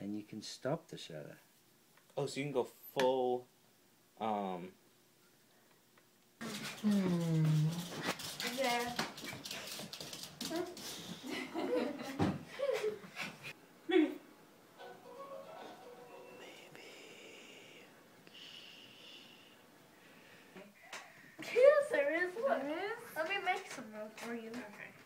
And you can stop the shutter. Oh, so you can go full, um... Hmm. Let me make some milk for you. Okay.